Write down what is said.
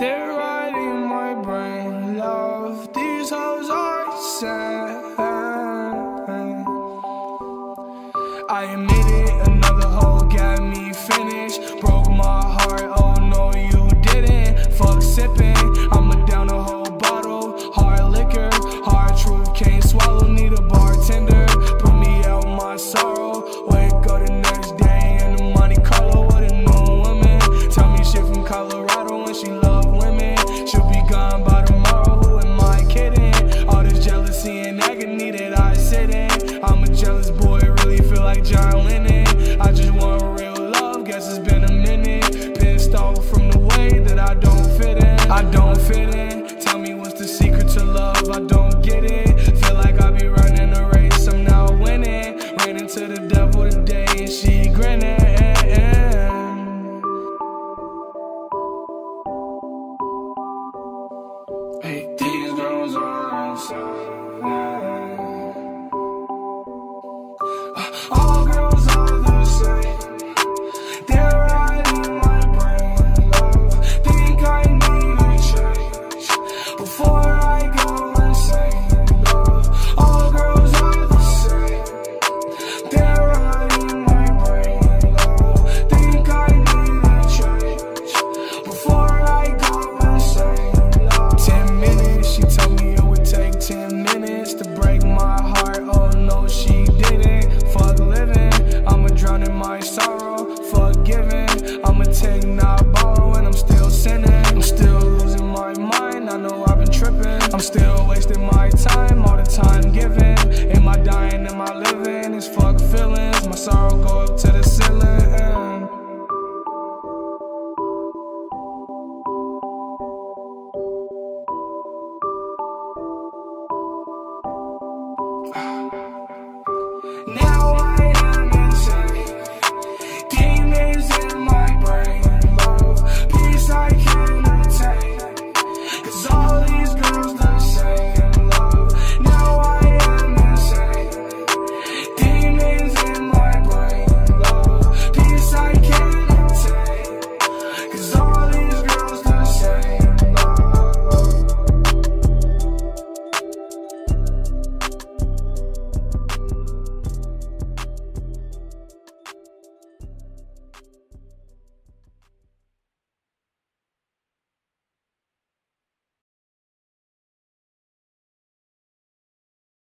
They're right in my brain, love. These hoes I send. I admit it, another hoe got me finished. y'all don't get it. Feel like I be running a race, I'm now winning. Ran into the devil today and she grinning. Hey, these girls are inside.